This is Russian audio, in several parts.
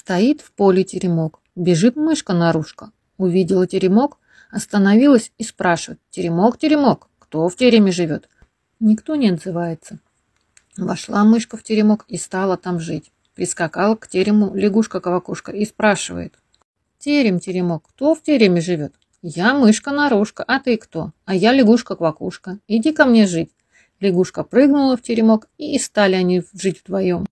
Стоит в поле теремок. Бежит мышка-нарушка. Увидела теремок, остановилась и спрашивает. Теремок, теремок, кто в тереме живет? Никто не отзывается. Вошла мышка в теремок и стала там жить. Прискакала к терему лягушка-квакушка и спрашивает. Терем, теремок, кто в тереме живет? Я мышка-нарушка, а ты кто? А я лягушка-квакушка. Иди ко мне жить. Лягушка прыгнула в теремок, и стали они жить вдвоем.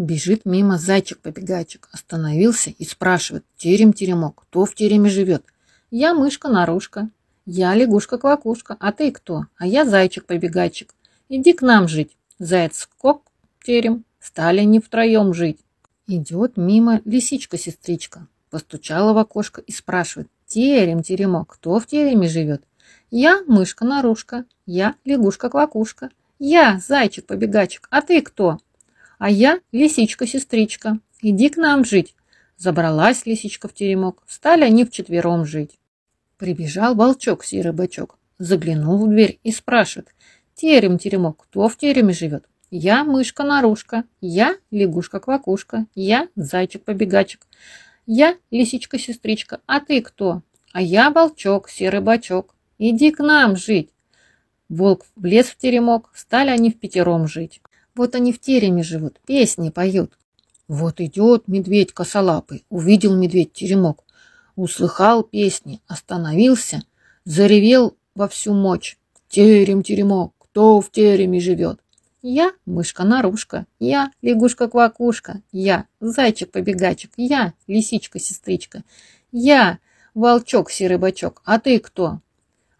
Бежит мимо зайчик-побегайчик, остановился и спрашивает, терем-теремок, кто в тереме живет? Я мышка-нарушка, я лягушка-квакушка, а ты кто? А я зайчик-побегайчик. Иди к нам жить. Заяц-кок, терем, стали они втроем жить. Идет мимо лисичка-сестричка, постучала в окошко и спрашивает, терем-теремок, кто в тереме живет? Я мышка-нарушка, я лягушка-квакушка, я зайчик-побегачек, а ты кто? А я лисичка-сестричка, иди к нам жить. Забралась лисичка в теремок, стали они вчетвером жить. Прибежал волчок серый бычок, заглянул в дверь и спрашивает, терем-теремок, кто в тереме живет? Я мышка-нарушка, я лягушка-квакушка, я зайчик-побегачек, я лисичка-сестричка, а ты кто? А я волчок, серый бачок, Иди к нам жить. Волк влез в теремок, стали они в пятером жить. Вот они в тереме живут, песни поют. Вот идет медведь косолапый, увидел медведь теремок, услыхал песни, остановился, заревел во всю мочь. Терем-теремок, кто в тереме живет? Я мышка-нарушка, я лягушка-квакушка, я зайчик-побегачек, я лисичка-сестричка, я волчок-серый бачок, а ты кто?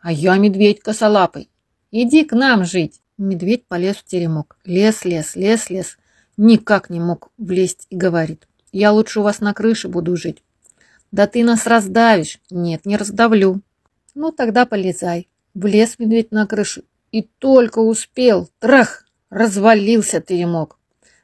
А я медведь косолапый. Иди к нам жить. Медведь полез в теремок. Лес, лес, лес, лес. Никак не мог влезть и говорит. Я лучше у вас на крыше буду жить. Да ты нас раздавишь. Нет, не раздавлю. Ну тогда полезай. Влез медведь на крышу. И только успел. Трах! Развалился теремок.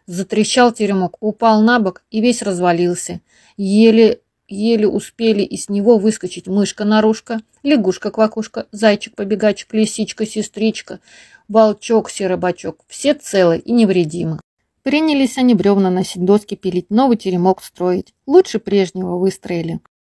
Затрещал теремок, упал на бок и весь развалился. Еле Еле успели из него выскочить мышка-нарушка, лягушка-квакушка, зайчик-побегачек, лисичка-сестричка, волчок-серобачок. Все целы и невредимы. Принялись они бревна носить, доски пилить, новый теремок строить. Лучше прежнего выстроили.